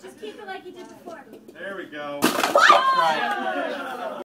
Just keep it like you did before. There we go. Try it.